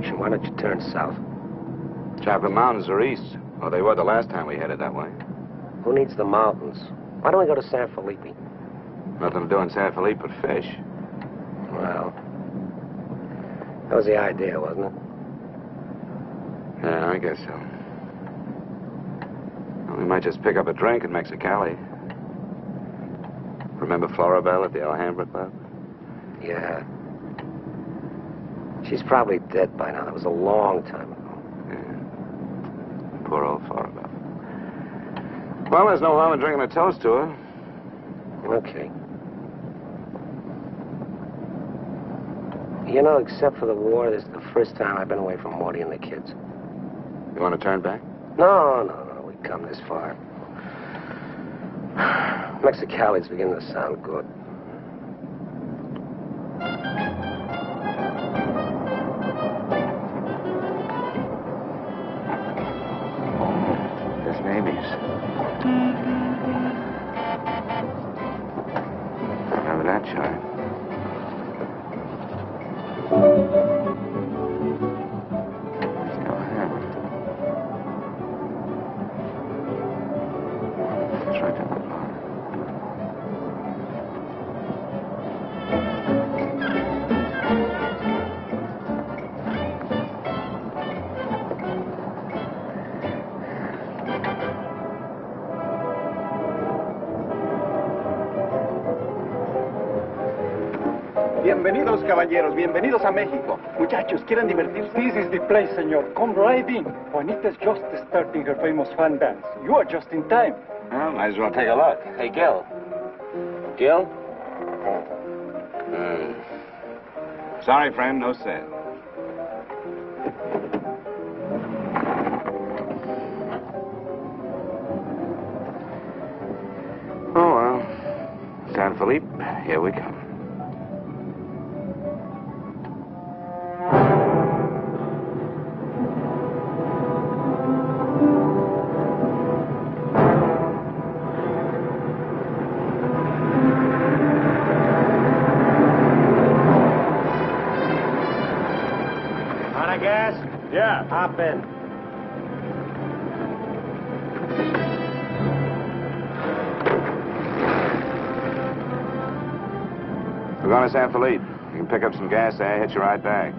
why don't you turn south? Chocolate Mountains are east. Well, they were the last time we headed that way. Who needs the mountains? Why don't we go to San Felipe? Nothing to do in San Felipe but fish. Well, that was the idea, wasn't it? Yeah, I guess so. Well, we might just pick up a drink in Mexicali. Remember Florabelle at the Alhambra Club? Yeah. She's probably dead by now. That was a long time ago. Yeah. Poor old Florabelle. Well, there's no harm in drinking a toast to her. Okay. You know, except for the war, this is the first time I've been away from Morty and the kids. You want to turn back? No, no, no. We've come this far. Mexicali's beginning to sound good. Bienvenidos a México. Muchachos, ¿quieren divertirse? This is the place, senor. Come right in. Juanita's just starting her famous fan dance. You are just in time. Well, might as well take a look. Hey, Gil. Gil? Hmm. Sorry, friend, no sale. Oh, well. San Felipe, here we come. Hop in. We're going to San Felipe. You can pick up some gas there, hit you right back.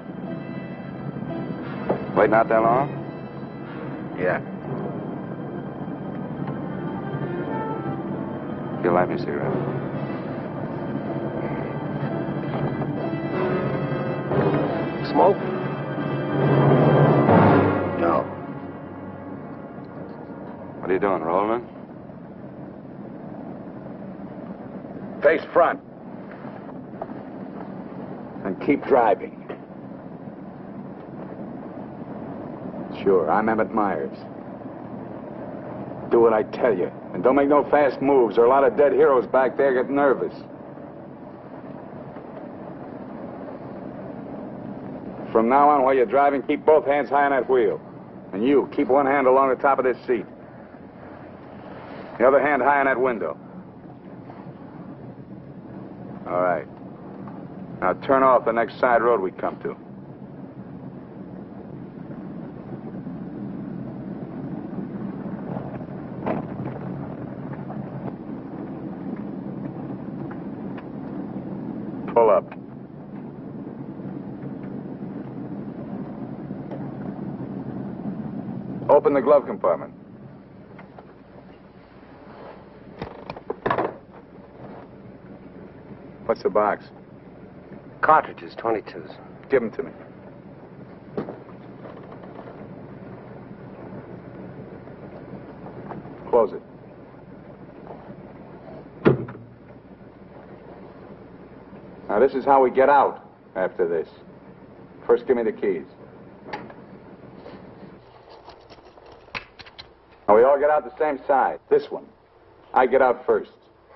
Waiting out that long? Yeah. You'll light me a cigarette. Smoke? You doing, rolling? Face front. And keep driving. Sure, I'm Emmett Myers. Do what I tell you. And don't make no fast moves, or a lot of dead heroes back there get nervous. From now on, while you're driving, keep both hands high on that wheel. And you, keep one hand along the top of this seat. The other hand high on that window. All right. Now turn off the next side road we come to. Pull up. Open the glove compartment. What's the box? Cartridges, 22s. Give them to me. Close it. Now, this is how we get out after this. First, give me the keys. Now, we all get out the same side. This one. I get out first.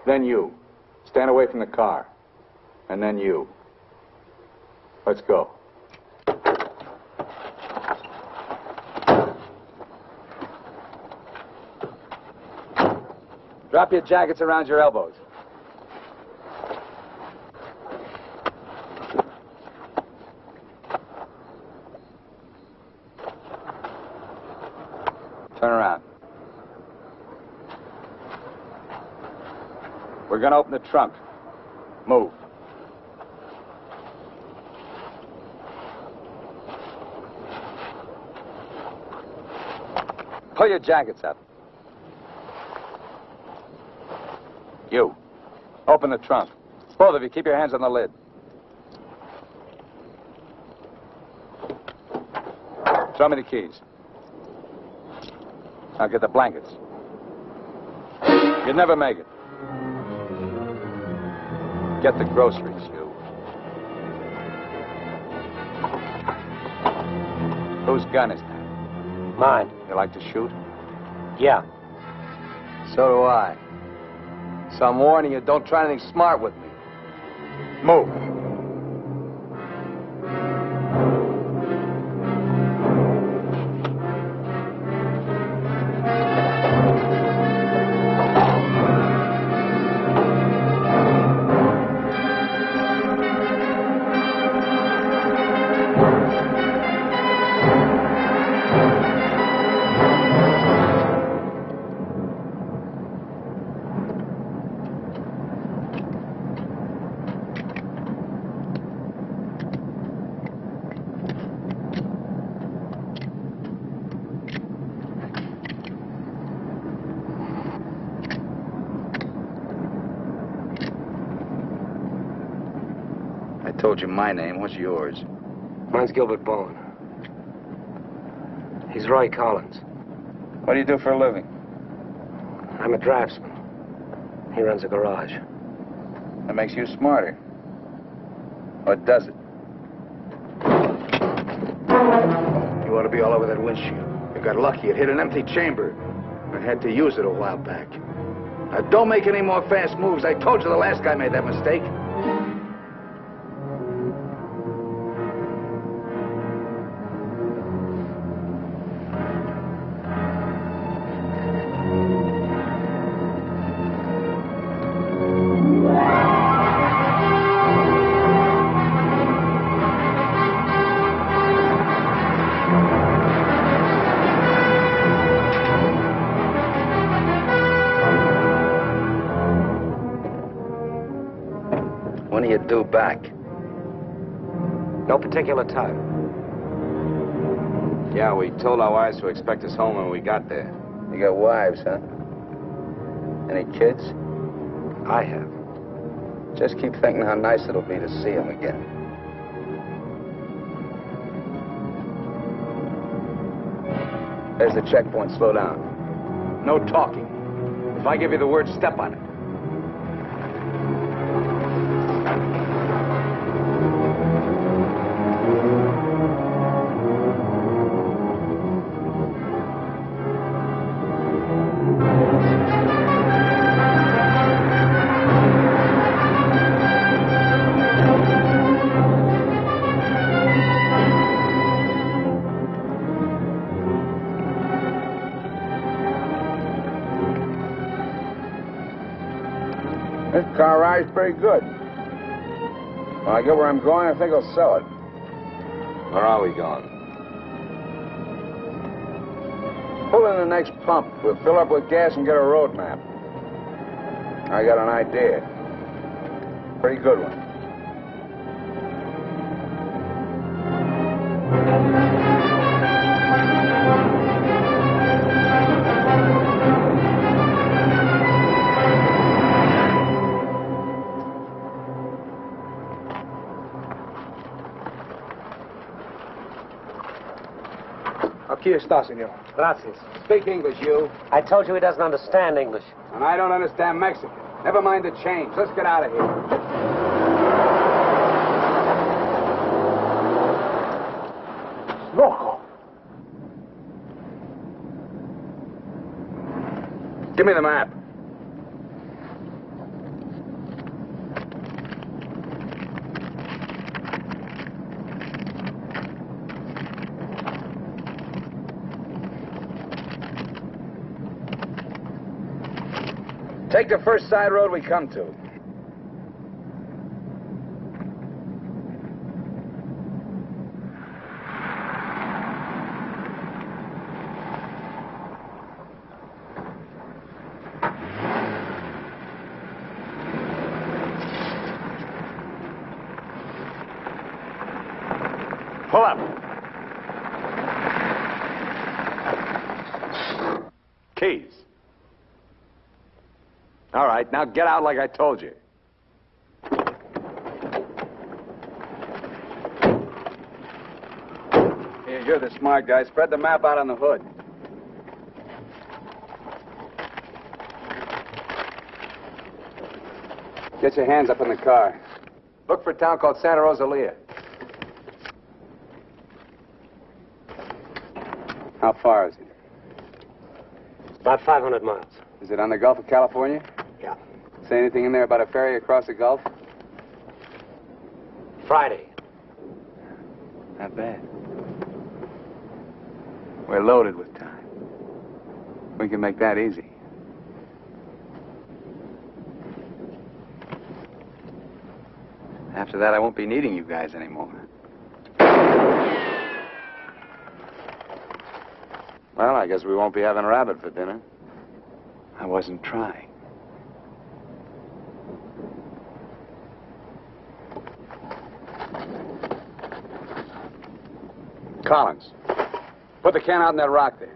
Then you. Stand away from the car and then you. Let's go. Drop your jackets around your elbows. Turn around. We're going to open the trunk. Move. Pull your jackets up. You. Open the trunk. Both of you, keep your hands on the lid. Throw me the keys. I'll get the blankets. You'd never make it. Get the groceries, you. Whose gun is that? Mine. You like to shoot? Yeah. So do I. So I'm warning you, don't try anything smart with me. Move. Told you my name. What's yours? Mine's Gilbert Bowen. He's Roy Collins. What do you do for a living? I'm a draftsman. He runs a garage. That makes you smarter. Or does it? You ought to be all over that windshield. You got lucky. It hit an empty chamber. I had to use it a while back. Now, don't make any more fast moves. I told you the last guy made that mistake. Back? No particular time. Yeah, we told our wives to expect us home when we got there. You got wives, huh? Any kids? I have. Just keep thinking how nice it'll be to see them again. There's the checkpoint. Slow down. No talking. If I give you the word, step on it. Pretty good. When I get where I'm going, I think I'll sell it. Where are we going? Pull in the next pump. We'll fill up with gas and get a road map. I got an idea. Pretty good one. Está, senor. Gracias. Speak English, you. I told you he doesn't understand English. And I don't understand Mexican. Never mind the change. Let's get out of here. Loco. Give me the map. Take the first side road we come to. Pull up. Keys. All right, now get out like I told you. Here, you're the smart guy. Spread the map out on the hood. Get your hands up in the car. Look for a town called Santa Rosalia. How far is it? About 500 miles. Is it on the Gulf of California? Yeah. Say anything in there about a ferry across the Gulf? Friday. Not bad. We're loaded with time. We can make that easy. After that, I won't be needing you guys anymore. Well, I guess we won't be having rabbit for dinner. I wasn't trying. Collins, put the can out in that rock there.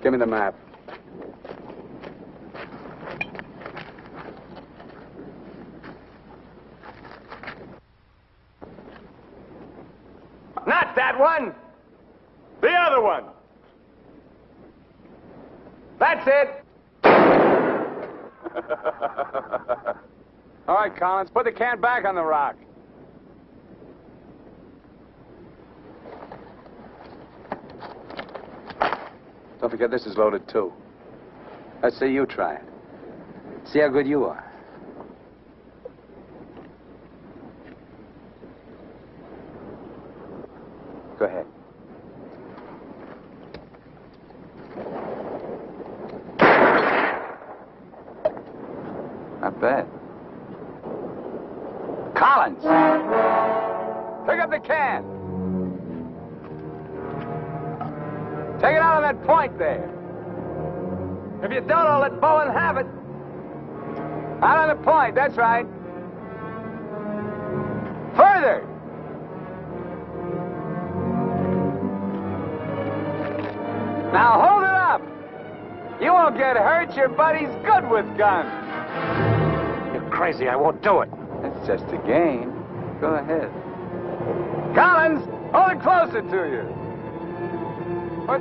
Give me the map. Not that one! The other one! That's it! Collins, put the can back on the rock. Don't forget this is loaded too. Let's see you try it. See how good you are.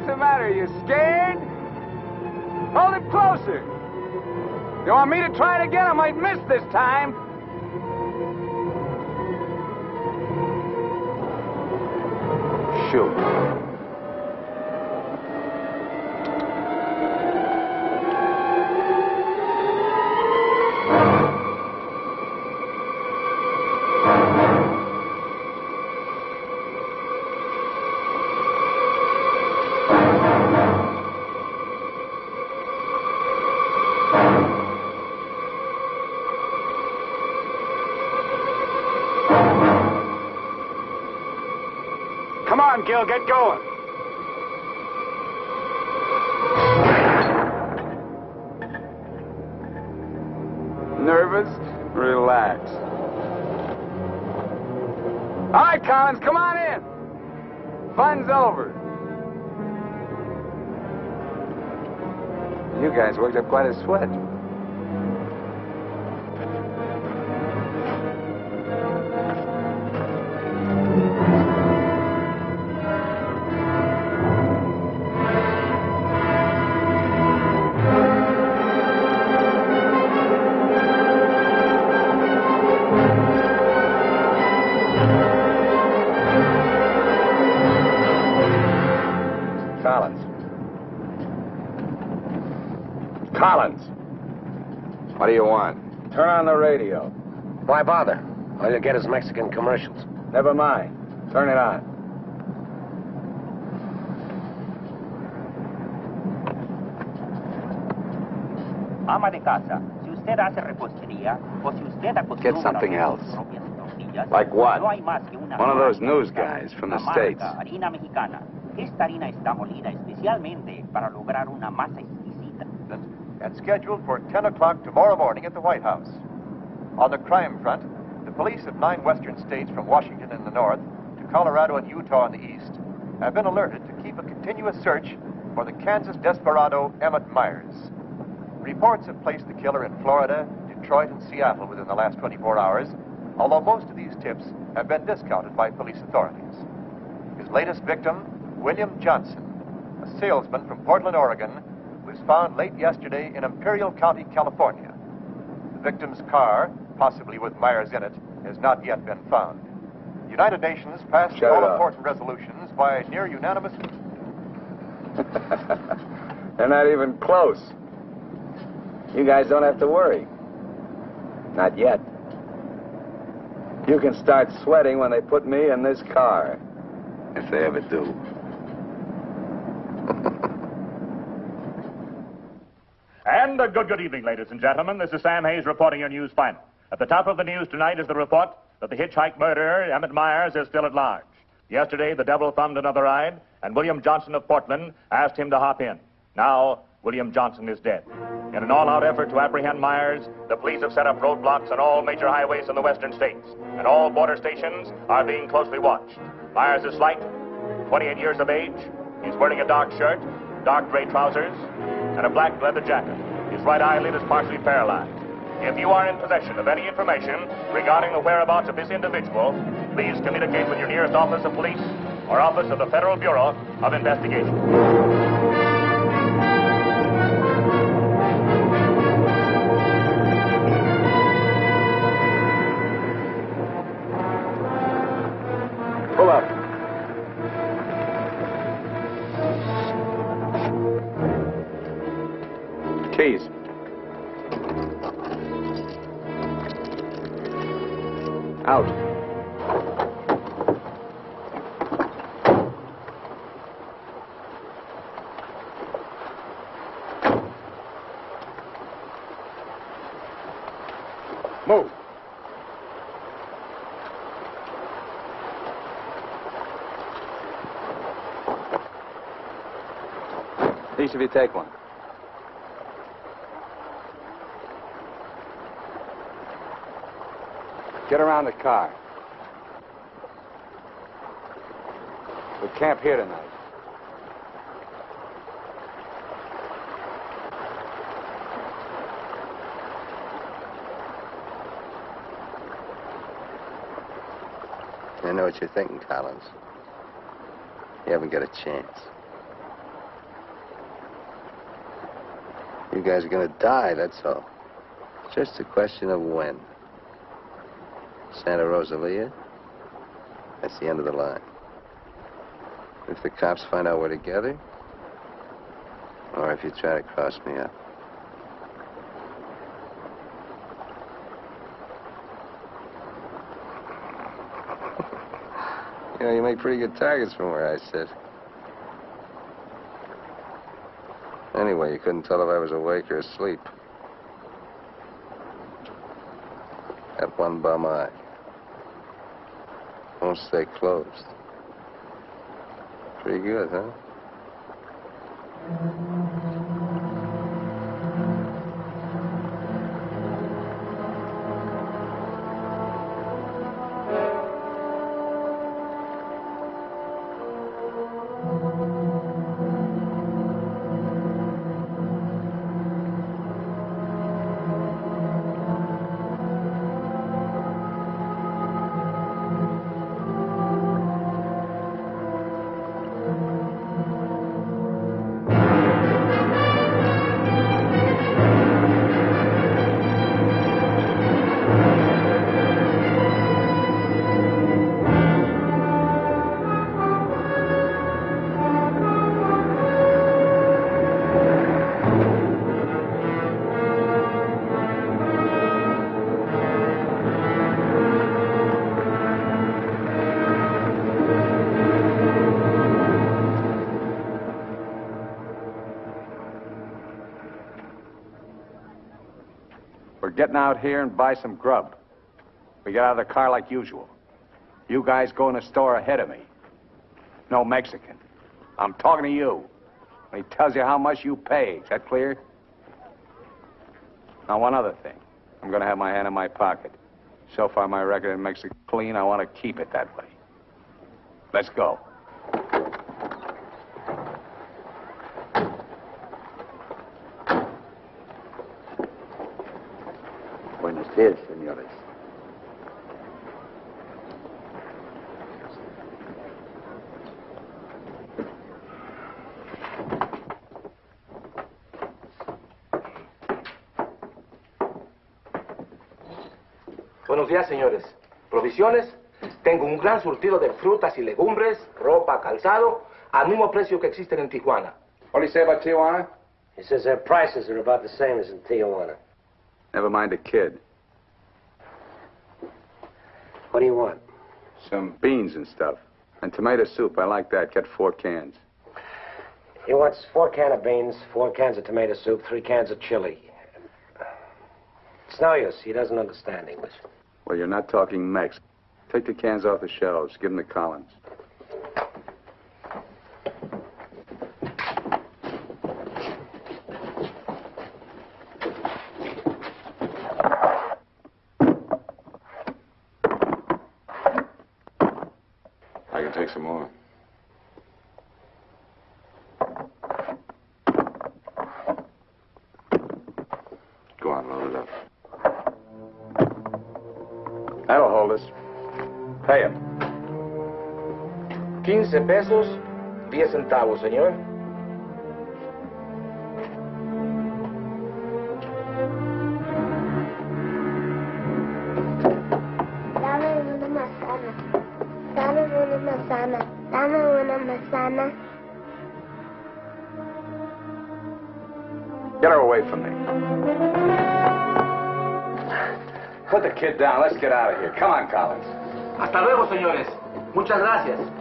The matter? You scared? Hold it closer. You want me to try it again? I might miss this time. Shoot. Get going. Nervous? Relax. All right, Collins, come on in. Fun's over. You guys worked up quite a sweat. Bother? All you get is Mexican commercials. Never mind. Turn it on. Ama de casa, si usted hace repostería o si usted Get something else. sus propias tortillas, Like what? No hay más que una One of those news guys from the States. Esta harina está molida especialmente para lograr una masa exquisita. and scheduled for 10 o'clock tomorrow morning at the White House. On the crime front, the police of nine western states from Washington in the north to Colorado and Utah in the east have been alerted to keep a continuous search for the Kansas desperado Emmett Myers. Reports have placed the killer in Florida, Detroit, and Seattle within the last 24 hours, although most of these tips have been discounted by police authorities. His latest victim, William Johnson, a salesman from Portland, Oregon, was found late yesterday in Imperial County, California. The victim's car, possibly with Myers in it, has not yet been found. The United Nations passed Shut all up. important resolutions by near unanimous. They're not even close. You guys don't have to worry. Not yet. You can start sweating when they put me in this car. If they ever do. And a good, good evening, ladies and gentlemen. This is Sam Hayes reporting your news final. At the top of the news tonight is the report that the hitchhike murderer, Emmett Myers, is still at large. Yesterday, the devil thumbed another ride, and William Johnson of Portland asked him to hop in. Now, William Johnson is dead. In an all-out effort to apprehend Myers, the police have set up roadblocks on all major highways in the western states, and all border stations are being closely watched. Myers is slight, 28 years of age. He's wearing a dark shirt, dark gray trousers, and a black leather jacket. His right eyelid is partially paralyzed. If you are in possession of any information regarding the whereabouts of this individual, please communicate with your nearest office of police or office of the Federal Bureau of Investigation. Of you take one. Get around the car. We camp here tonight. I know what you're thinking, Collins. You haven't got a chance. You guys are gonna die, that's all. It's just a question of when. Santa Rosalia, that's the end of the line. If the cops find out we're together, or if you try to cross me up. You know, you make pretty good targets from where I sit. Anyway, you couldn't tell if I was awake or asleep. That one bum eye. Won't stay closed. Pretty good, huh? Getting out here and buy some grub. We get out of the car like usual. You guys go in the store ahead of me. No Mexican. I'm talking to you. He tells you how much you pay. Is that clear? Now, one other thing. I'm going to have my hand in my pocket. So far, my record in Mexico clean. I want to keep it that way. Let's go. Buenos días, señores. Buenos días, señores. ¿Provisiones? Tengo un gran surtido de frutas y legumbres, ropa, calzado, al mismo precio que existen en Tijuana. What do you say about Tijuana? He says their prices are about the same as in Tijuana. Never mind the kid. What do you want? Some beans and stuff. And tomato soup. I like that. Get four cans. He wants four cans of beans, four cans of tomato soup, three cans of chili. It's no use. He doesn't understand English. Well, you're not talking Mex. Take the cans off the shelves. Give them to Collins. Pesos, 10 centavos, señor. Dame una manzana. Dame una manzana. Dame una manzana. Get her away from me. Put the kid down. Let's get out of here. Come on, Collins. Hasta luego, señores. Muchas gracias.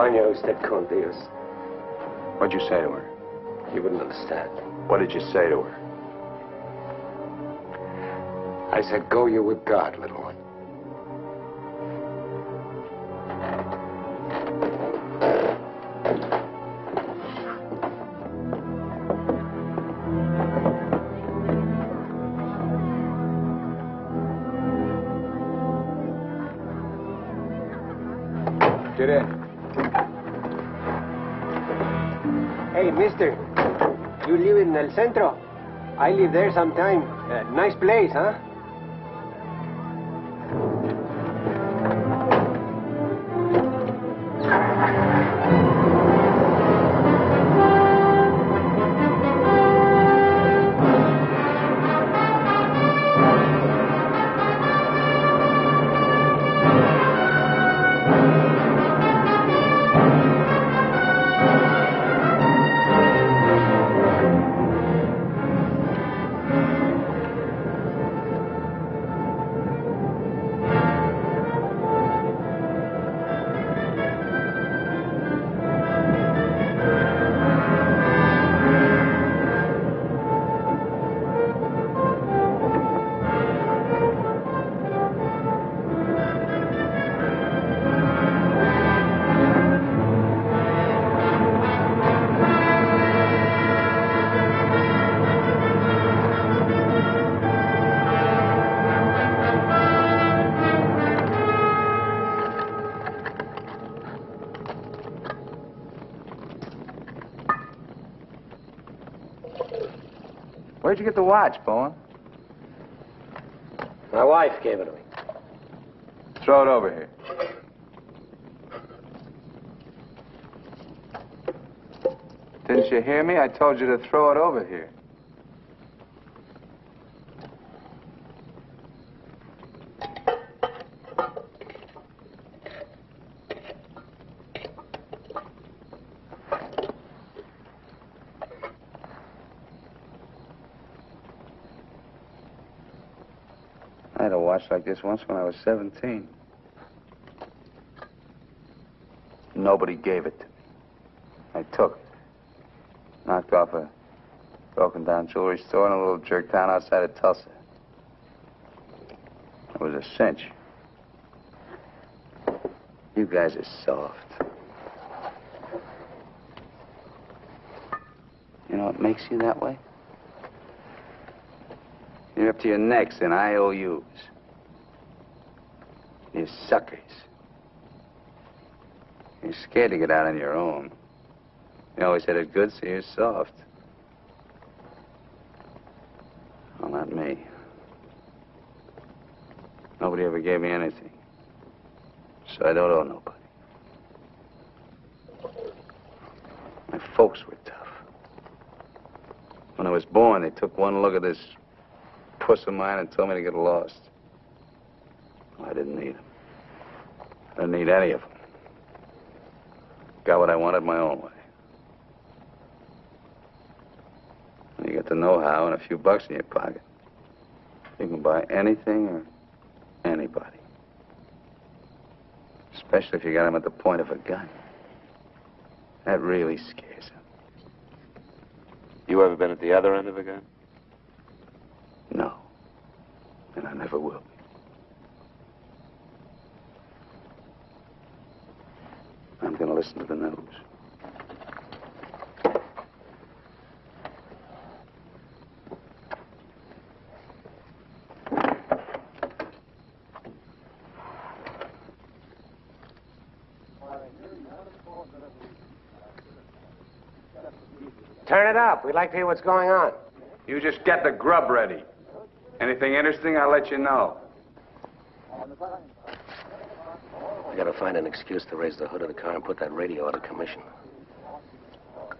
Vaya usted con Dios. What'd you say to her? You wouldn't understand. What did you say to her? I said, go you with God, little one. Get in. Mister. You live in El Centro? I live there sometime. Uh, nice place, huh? Get the watch, Bowen? My wife gave it to me. Throw it over here. Didn't you hear me? I told you to throw it over here. I had a watch like this once when I was 17. Nobody gave it to me. I took it. Knocked off a broken down jewelry store in a little jerk town outside of Tulsa. It was a cinch. You guys are soft. You know what makes you that way? You're up to your necks in IOUs. You suckers. You're scared to get out on your own. You always had it good, so you're soft. Well, not me. Nobody ever gave me anything. So I don't owe nobody. My folks were tough. When I was born, they took one look at this puss of mine and told me to get lost. I didn't need them. I didn't need any of them. Got what I wanted my own way. When you get the know-how and a few bucks in your pocket, you can buy anything or anybody. Especially if you got them at the point of a gun. That really scares them. You ever been at the other end of a gun? No. And I never will. I'm going to listen to the news. Turn it up. We'd like to hear what's going on. You just get the grub ready. Anything interesting, I'll let you know. We gotta find an excuse to raise the hood of the car and put that radio out of commission.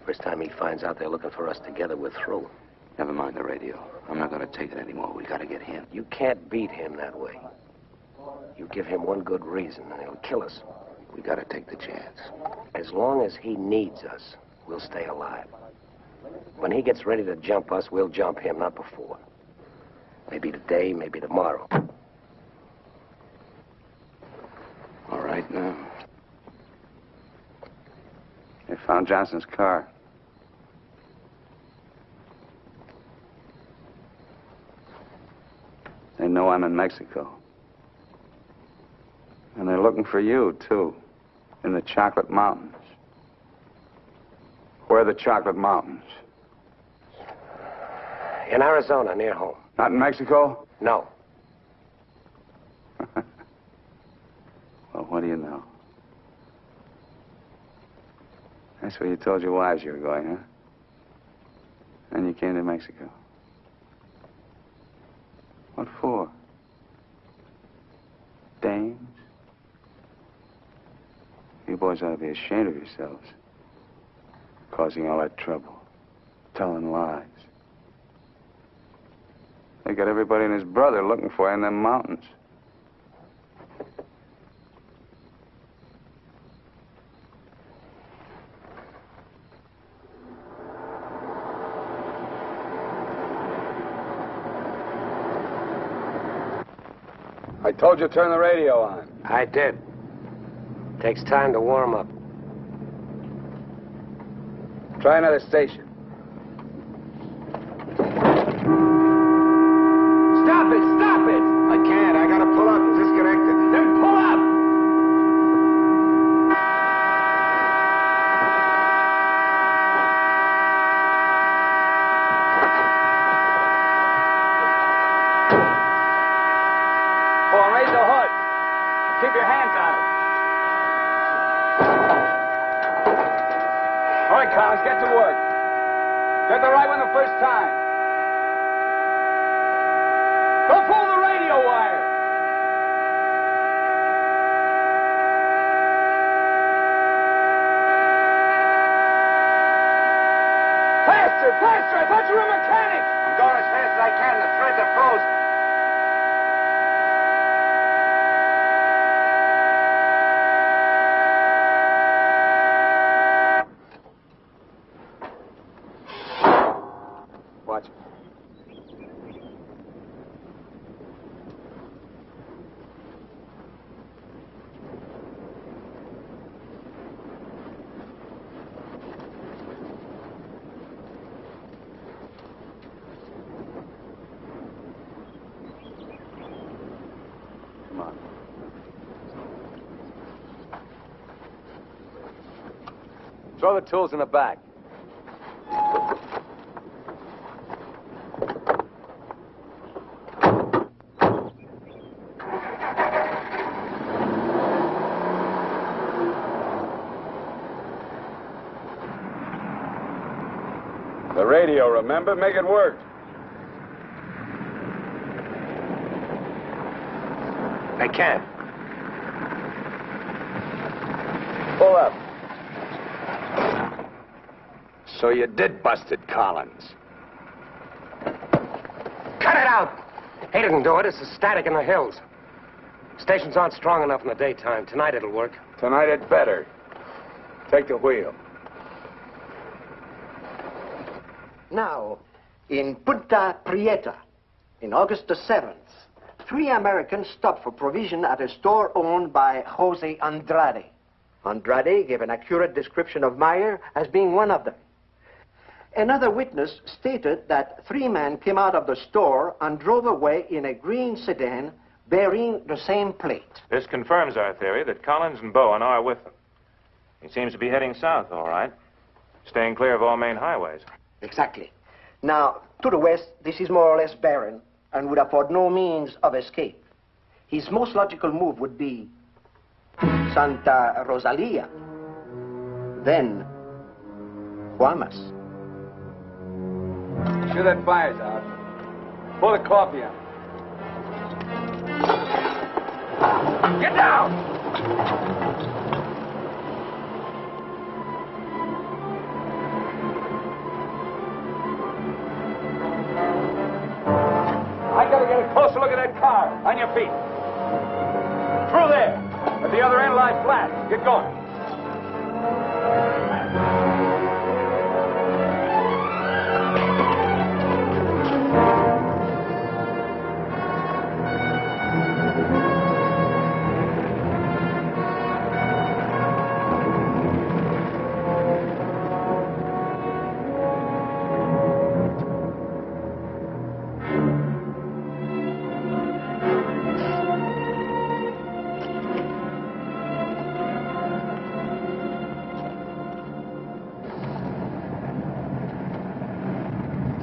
First time he finds out they're looking for us together, we're through. Never mind the radio. I'm not to take it anymore. We got to get him. You can't beat him that way. You give him one good reason, and he'll kill us. We got to take the chance. As long as he needs us, we'll stay alive. When he gets ready to jump us, we'll jump him, not before. Maybe today, maybe tomorrow. Now. They found Johnson's car. They know I'm in Mexico. And they're looking for you, too, in the Chocolate Mountains. Where are the Chocolate Mountains? In Arizona, near home. Not in Mexico? No. What do you know? That's where you told your wives you were going, huh? And you came to Mexico. What for? Dames? You boys ought to be ashamed of yourselves. Causing all that trouble. Telling lies. They got everybody and his brother looking for you in them mountains. Told you to turn the radio on. I did. Takes time to warm up. Try another station. Stop it! Stop it! I can't. I gotta pull up. It's disconnected. Then pull up! Oh, and raise the hood. Keep your hands on it. All right, Collins, get to work. Get the right one the first time. Don't pull the radio wire. You were a mechanic. I'm going as fast as I can. The threads are frozen. tools in the back. The radio, remember? Make it work. I can't. So you did bust it, Collins. Cut it out! He didn't do it. It's the static in the hills. Stations aren't strong enough in the daytime. Tonight it'll work. Tonight it better. Take the wheel. Now, in Punta Prieta, in August the 7th, three Americans stopped for provision at a store owned by Jose Andrade. Andrade gave an accurate description of Meyer as being one of them. Another witness stated that three men came out of the store and drove away in a green sedan bearing the same plate. This confirms our theory that Collins and Bowen are with them. He seems to be heading south, all right. Staying clear of all main highways. Exactly. Now, to the west, this is more or less barren and would afford no means of escape. His most logical move would be Santa Rosalia, then Guaymas. Sure that fire's out. Pour the coffee on. Get down! I gotta get a closer look at that car. On your feet. Through there. At the other end, lie flat. Get going.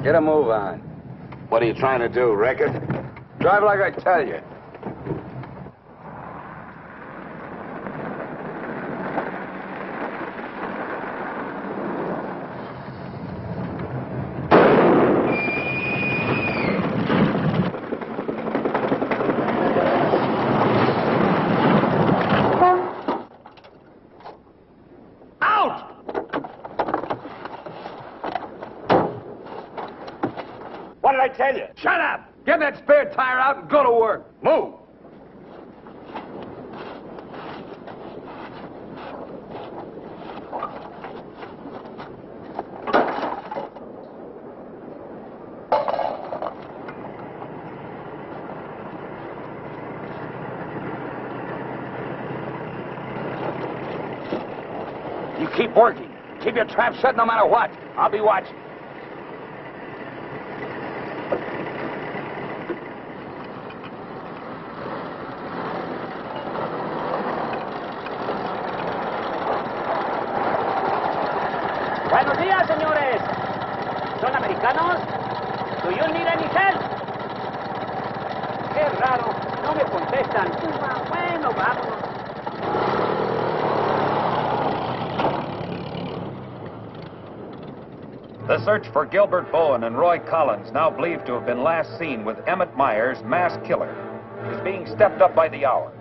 Get a move on. What are you trying to do, wreck? Drive like I tell you. What did I tell you? Shut up! Get that spare tire out and go to work. Move! You keep working. Keep your trap shut no matter what. I'll be watching. Buenos días, señores. ¿Son americanos? Do you need any help? Qué raro, no me contestan. Bueno, vámonos. The search for Gilbert Bowen and Roy Collins, now believed to have been last seen with Emmett Myers, mass killer, is being stepped up by the hour.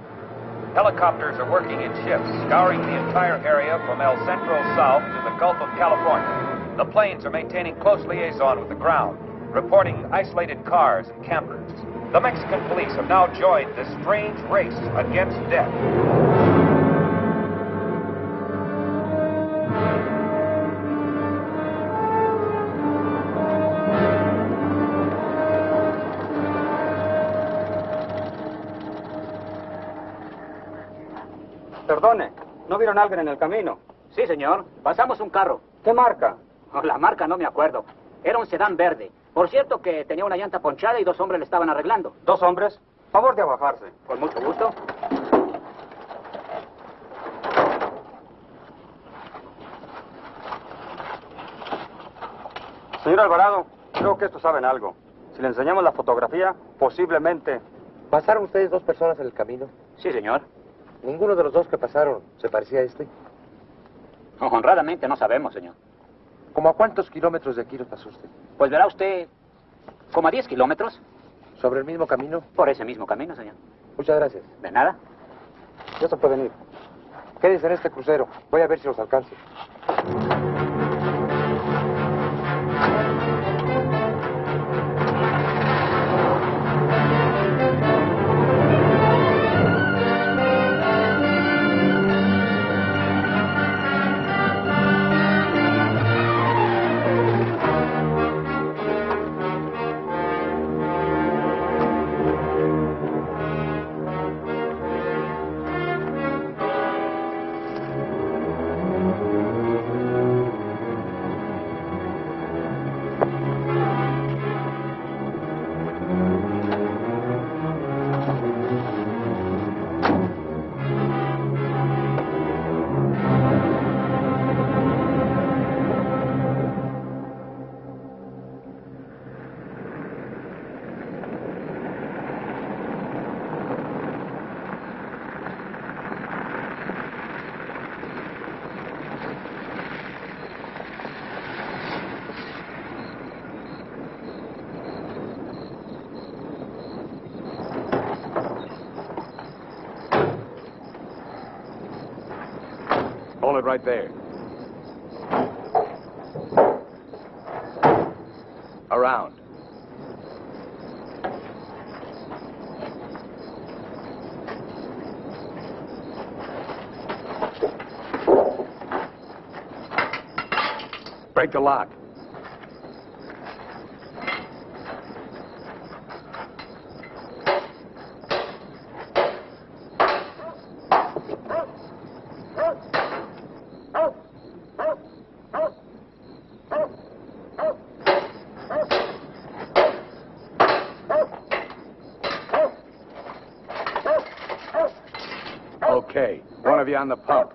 Helicopters are working in shifts, scouring the entire area from El Centro south to the Gulf of California. The planes are maintaining close liaison with the ground, reporting isolated cars and campers. The Mexican police have now joined this strange race against death. Perdone, ¿no vieron a alguien en el camino? Sí, señor. Pasamos un carro. ¿Qué marca? Oh, La marca no me acuerdo. Era un sedán verde. Por cierto que tenía una llanta ponchada y dos hombres le estaban arreglando. ¿Dos hombres? Favor de abajarse. Con mucho gusto. Señor Alvarado, creo que estos saben algo. Si le enseñamos la fotografía, posiblemente... ¿Pasaron ustedes dos personas en el camino? Sí, señor. Ninguno de los dos que pasaron se parecía a este. Honradamente no sabemos, señor. ¿Cómo a cuántos kilómetros de aquí nos pasó usted? Pues verá usted, como a 10 kilómetros. ¿Sobre el mismo camino? Por ese mismo camino, señor. Muchas gracias. De nada. Ya se pueden ir. Quédense en este crucero. Voy a ver si los alcanzo. Right there. Around. Break the lock. Okay. One of you on the pump.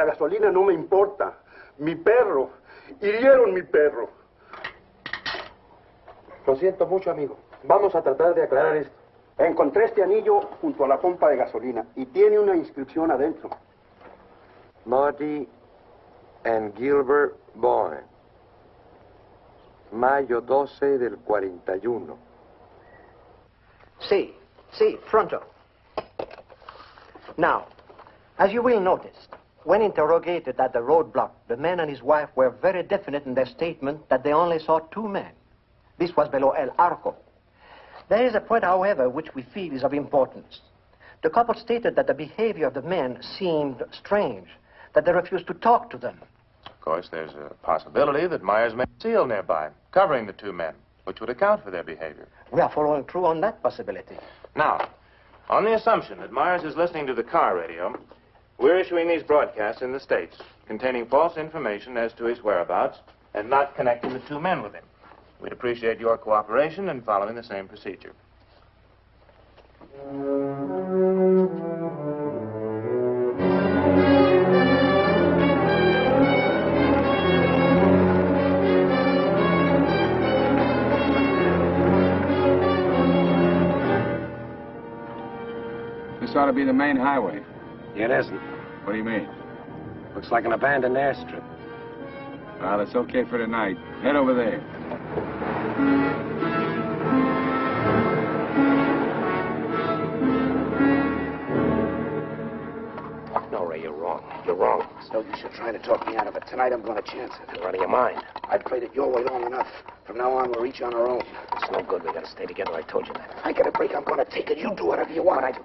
La gasolina no me importa. Mi perro. Hirieron mi perro. Lo siento mucho, amigo. Vamos a tratar de aclarar esto. Encontré este anillo junto a la pompa de gasolina y tiene una inscripción adentro. Marty and Gilbert Bowen. Mayo 12 del 41. See, see, fronto. Now, as you will notice, when interrogated at the roadblock, the man and his wife were very definite in their statement that they only saw two men. This was below El Arco. There is a point, however, which we feel is of importance. The couple stated that the behavior of the men seemed strange, that they refused to talk to them. Of course, there's a possibility that Myers may seal nearby, covering the two men, which would account for their behavior. We are following through on that possibility. Now, on the assumption that Myers is listening to the car radio, we're issuing these broadcasts in the States, containing false information as to his whereabouts and not connecting the two men with him. We'd appreciate your cooperation in following the same procedure. This ought to be the main highway. It isn't. What do you mean? Looks like an abandoned airstrip. Well, it's okay for tonight. Head over there. No, Ray, you're wrong. You're wrong. So you should try to talk me out of it. Tonight I'm going to chance it. You're out of your mind. I've played it your way long enough. From now on, we're each on our own. It's no good. We gotta stay together. I told you that. I get a break, I'm going to take it. You do whatever you want. I do.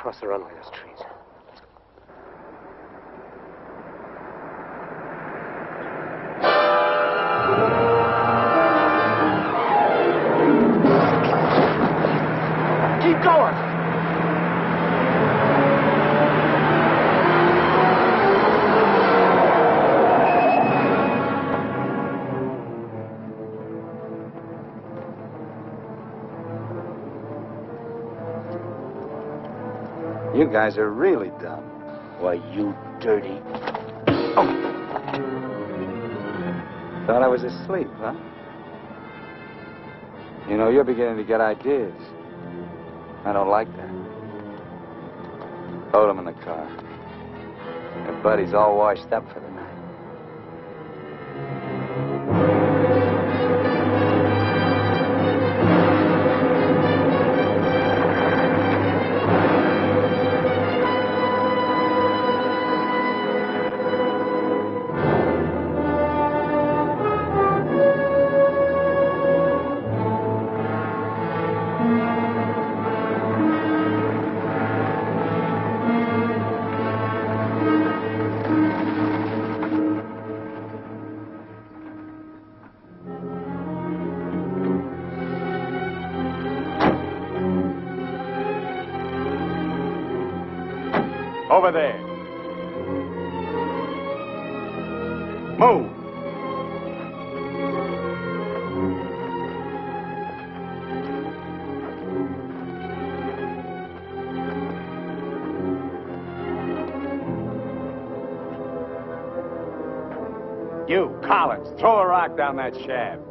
Across the runway, those trees. Guys are really dumb. Why, you dirty. Oh! Thought I was asleep, huh? You know, you're beginning to get ideas. I don't like that. Hold him in the car. Your buddy's all washed up for the Collins, throw a rock down that shaft.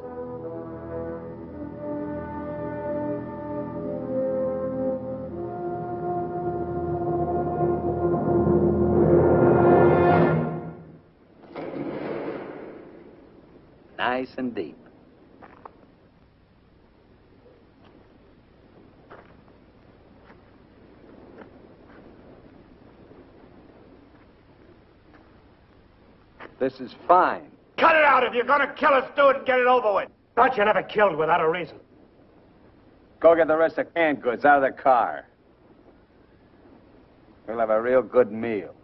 Nice and deep. This is fine. Cut it out. If you're going to kill us, do it and get it over with. Thought you never killed without a reason. Go get the rest of canned goods out of the car. We'll have a real good meal.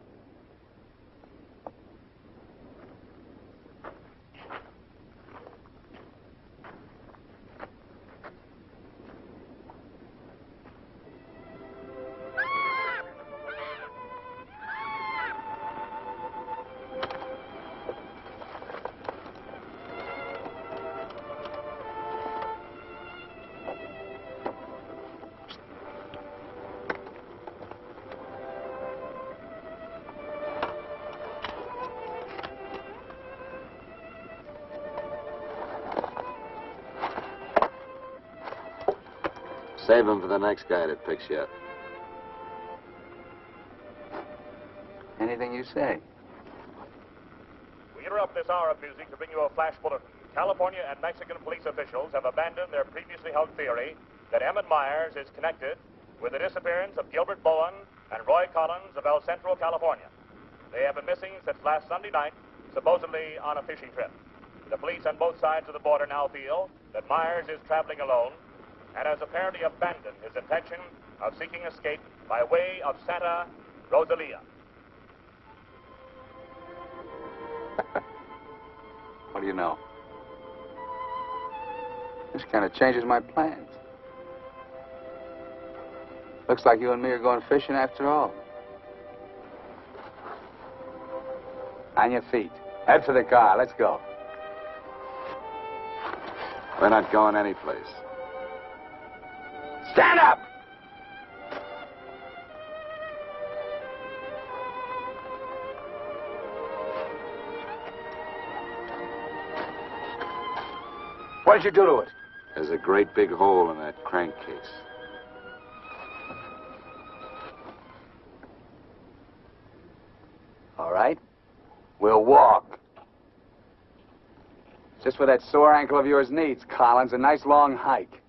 Save him for the next guy that picks you up. Anything you say. We interrupt this hour of music to bring you a flash bulletin. California and Mexican police officials have abandoned their previously held theory that Emmett Myers is connected with the disappearance of Gilbert Bowen and Roy Collins of El Centro, California. They have been missing since last Sunday night, supposedly on a fishing trip. The police on both sides of the border now feel that Myers is traveling alone and has apparently abandoned his intention of seeking escape by way of Santa Rosalia. What do you know? This kind of changes my plans. Looks like you and me are going fishing after all. On your feet. Head for the car. Let's go. We're not going anyplace. Stand up! What did you do to it? There's a great big hole in that crankcase. All right. We'll walk. Just what that sore ankle of yours needs, Collins. A nice long hike.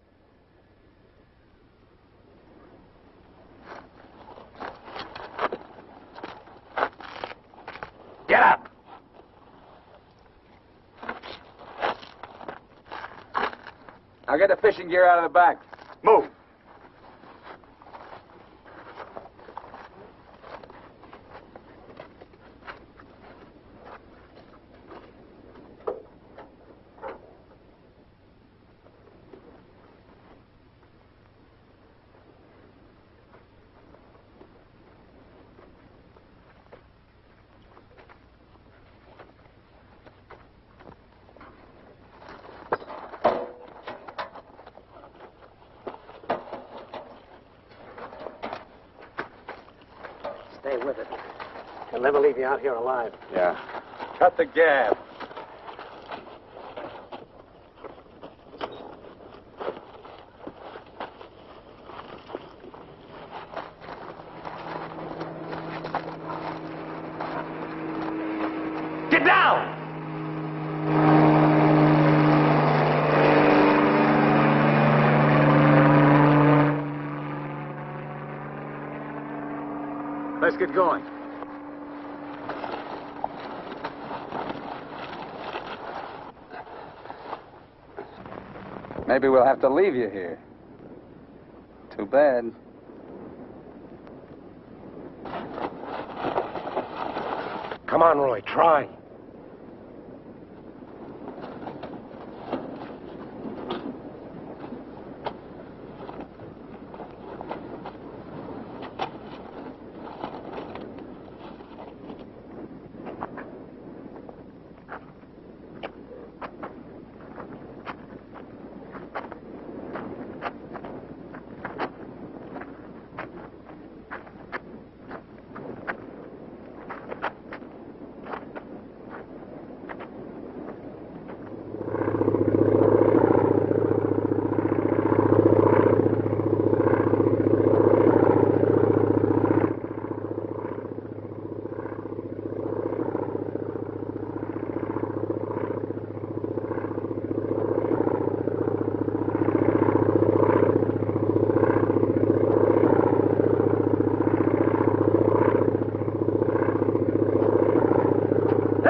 Get up! Now get the fishing gear out of the back. Move. With it. He'll never leave you out here alive. Yeah. Cut the gab. Get down! Let's get going. Maybe we'll have to leave you here. Too bad. Come on, Roy, try.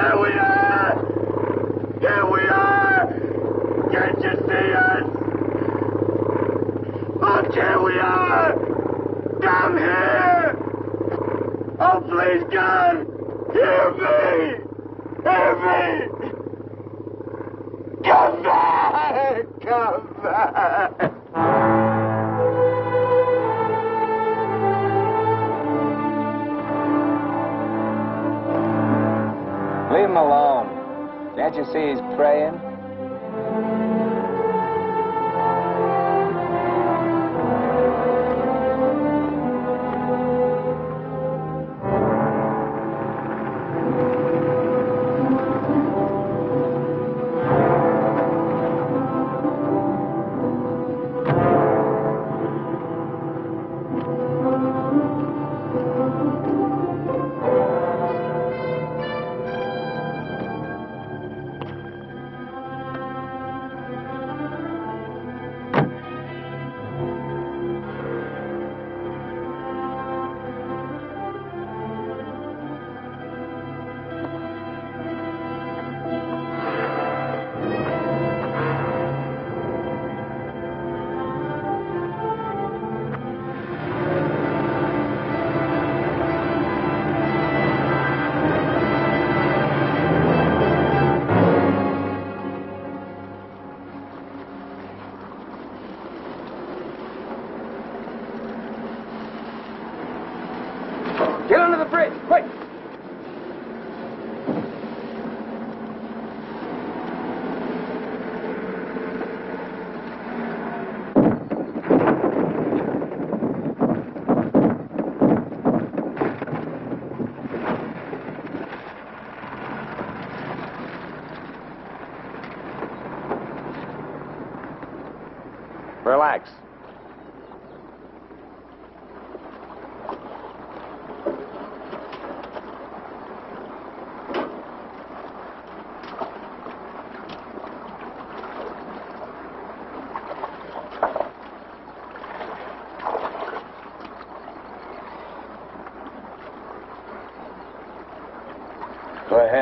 Here we are! Here we are! Can't you see us? Oh, Look, here we are! Come here! Oh, please, God! Hear me! Hear me! Come back! Come back! He's praying?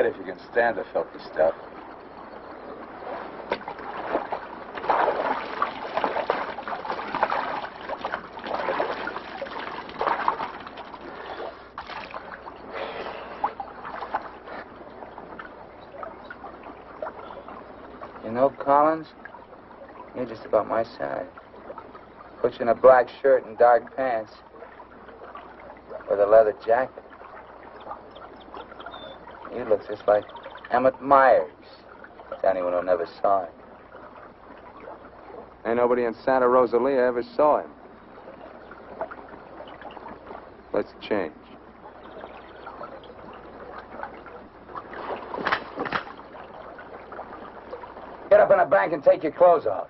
If you can stand the filthy stuff. You know, Collins, you're just about my size. Put you in a black shirt and dark pants with a leather jacket it looks just like Emmett Myers. It's anyone who never saw him. Ain't nobody in Santa Rosalia ever saw him. Let's change. Get up in a bank and take your clothes off.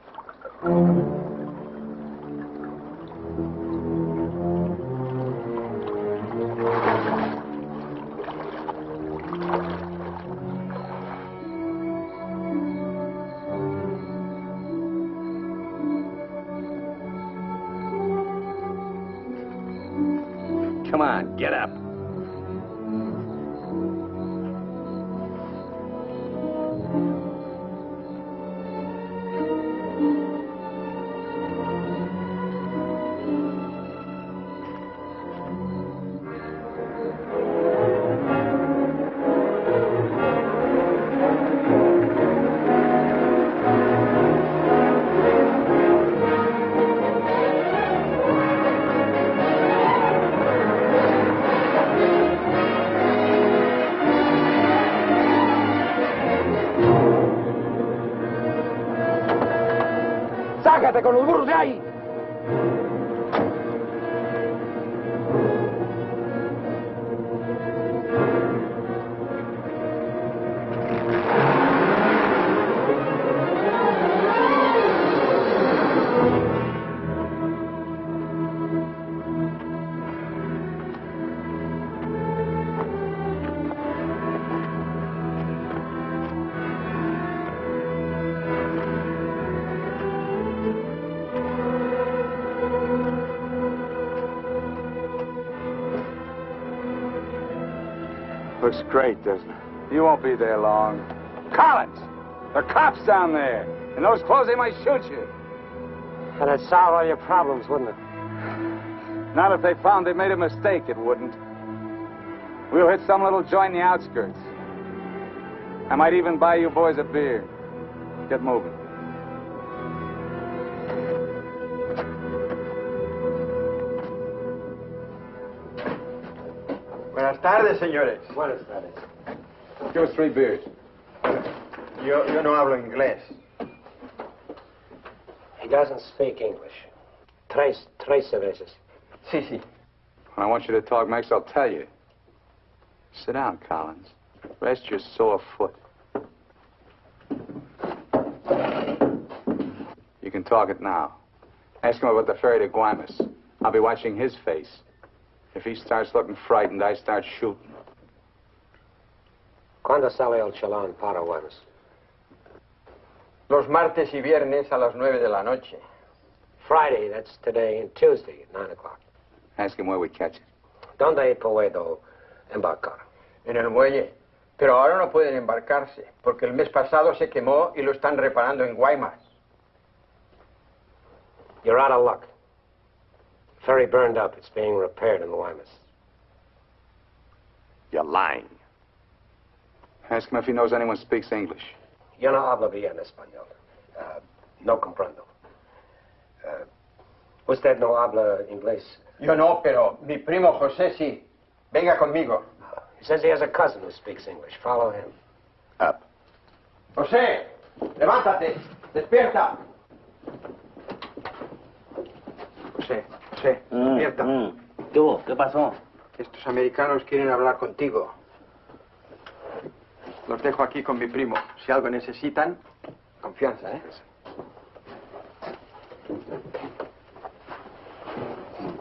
Looks great, doesn't it? You won't be there long. Collins! The cops down there. In those clothes, they might shoot you. That'd solve all your problems, wouldn't it? Not if they found they made a mistake, it wouldn't. We'll hit some little joint in the outskirts. I might even buy you boys a beer. Get moving. Tardes, señores. Buenas tardes. Give us three beers. Yo, yo no hablo inglés. He doesn't speak English. Tres, tres cervezas. Sí, sí. When I want you to talk, Max, I'll tell you. Sit down, Collins. Rest your sore foot. You can talk it now. Ask him about the ferry to Guaymas. I'll be watching his face. If he starts looking frightened, I start shooting. ¿Cuándo sale el chalán para Guaymas? Los martes y viernes a las nueve de la noche. Friday, that's today, and Tuesday at 9 o'clock. Ask him where we catch it. ¿Dónde puedo embarcar? En el muelle. Pero ahora no pueden embarcarse, porque el mes pasado se quemó y lo están reparando en Guaymas. You're out of luck. Ferry burned up. It's being repaired in Guaymas. You're lying. Ask him if he knows anyone speaks English. Yo no hablo bien español. Uh, no comprendo. Uh, usted no habla inglés. Yo no, pero mi primo José sí. Venga conmigo. He says he has a cousin who speaks English. Follow him. Up. José, levántate. Despierta. José, José, despierta. ¿Tú? ¿Qué pasó? Estos americanos quieren hablar contigo. Los dejo aquí con mi primo. Si algo necesitan, confianza, ¿eh?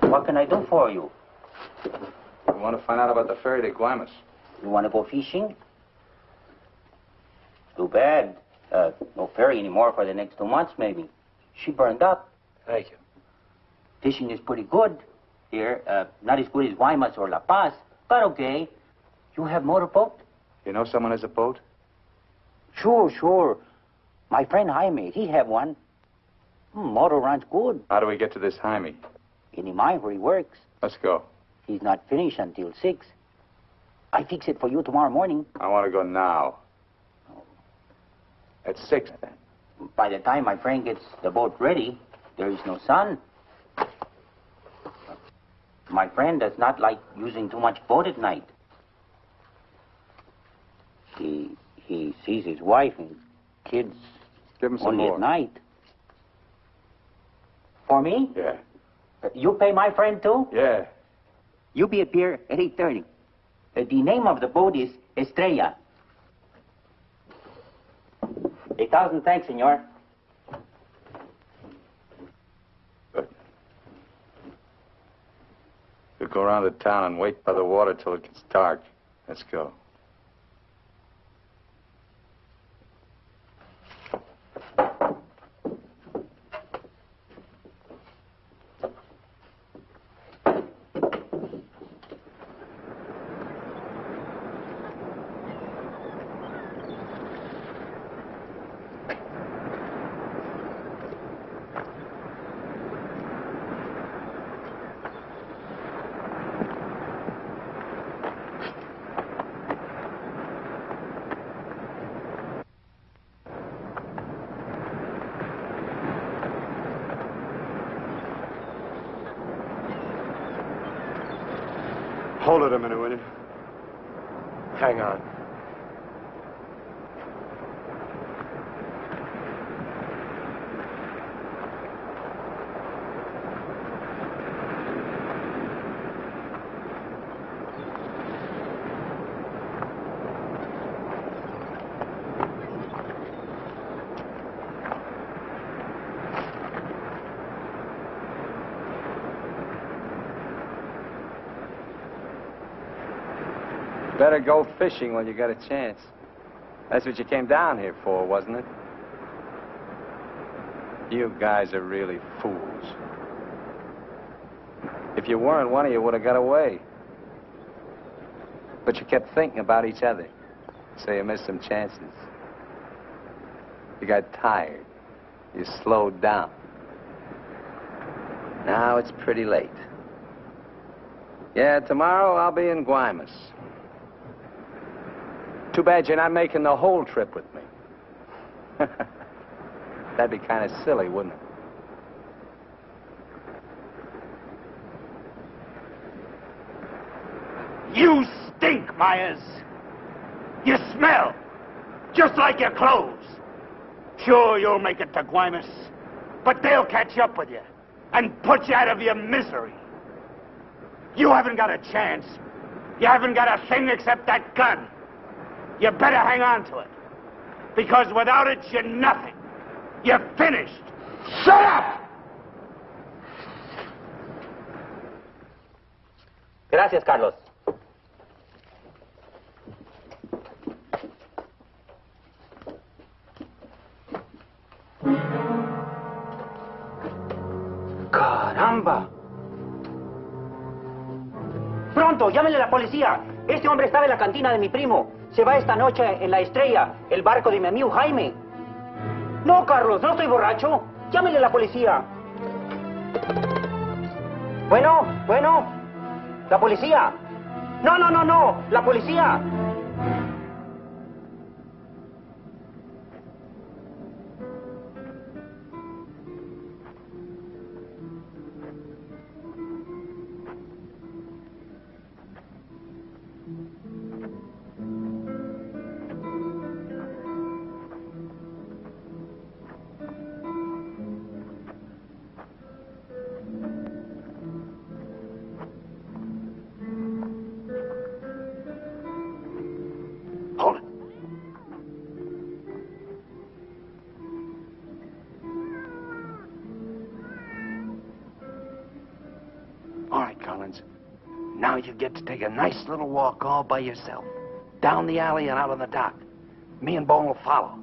What can I do for you? We want to find out about the ferry to Guaymas. You want to go fishing? Too bad. Uh, no ferry anymore for the next two months, maybe. She burned up. Thank you. Fishing is pretty good here. Uh, not as good as Guaymas or La Paz, but okay. You have motorboat? You know someone has a boat? Sure, sure. My friend Jaime, he have one. Hmm, motor runs good. How do we get to this Jaime? In the mine where he works. Let's go. He's not finished until six. I fix it for you tomorrow morning. I want to go now. At six, then. By the time my friend gets the boat ready, there is no sun. My friend does not like using too much boat at night. He he sees his wife and kids Give him some only more. at night. For me? Yeah. Uh, You pay my friend too? Yeah. You be at pier at 8.30. Uh, the name of the boat is Estrella. A thousand thanks, senor. We'll go around the town and wait by the water till it gets dark. Let's go. Hold it a minute, will you? Hang on. Go fishing while you got a chance. That's what you came down here for, wasn't it? You guys are really fools. If you weren't, one of you would have got away. But you kept thinking about each other, so you missed some chances. You got tired. You slowed down. Now it's pretty late. Yeah, tomorrow I'll be in Guaymas. Too bad you're not making the whole trip with me. That'd be kind of silly, wouldn't it? You stink, Myers. You smell. Just like your clothes. Sure, you'll make it to Guaymas. But they'll catch up with you and put you out of your misery. You haven't got a chance. You haven't got a thing except that gun. You better hang on to it. Because without it, you're nothing. You're finished. Shut up! Gracias, Carlos. ¡Caramba! Pronto, llámenle a la policía. Este hombre estaba en la cantina de mi primo. Se va esta noche en la estrella, el barco de mi amigo Jaime. No, Carlos, no estoy borracho. Llámenle a la policía. Bueno, bueno. La policía. No, no, no, no. La policía. Nice little walk all by yourself. Down the alley and out on the dock. Me and Bowen will follow.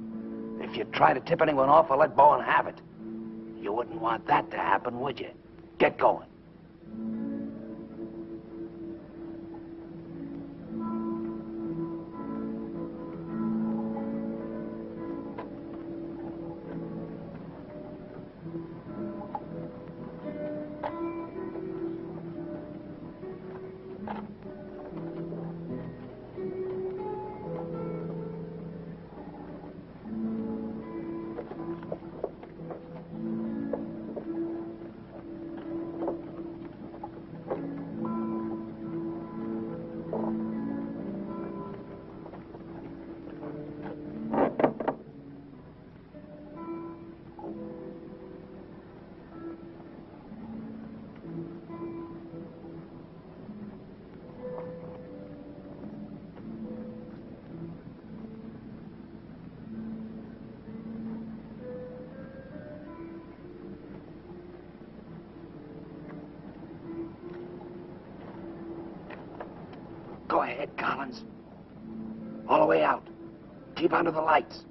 If you try to tip anyone off, I'll let Bowen have it. You wouldn't want that to happen, would you? Get going. Collins. All the way out. Keep under the lights.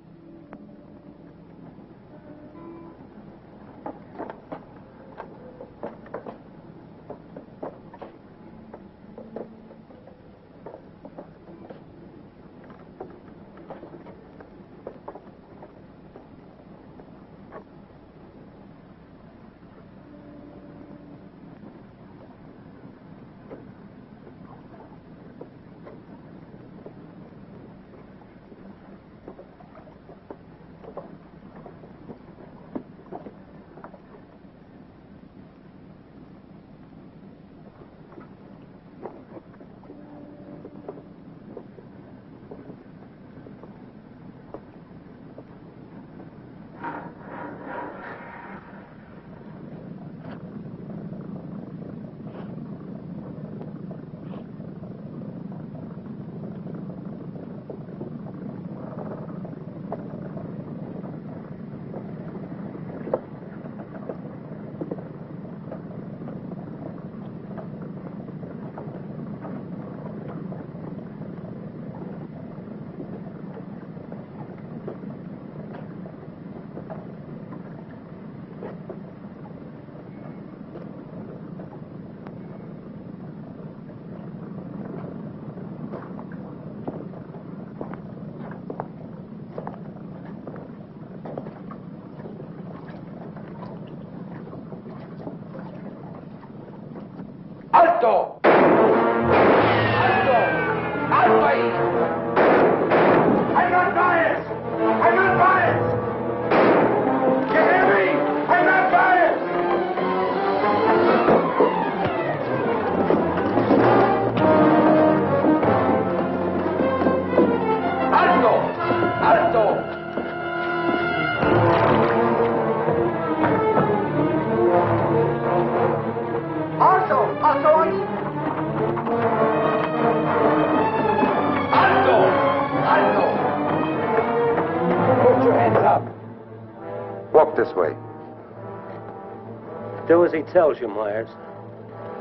Do as he tells you, Myers.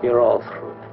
You're all through.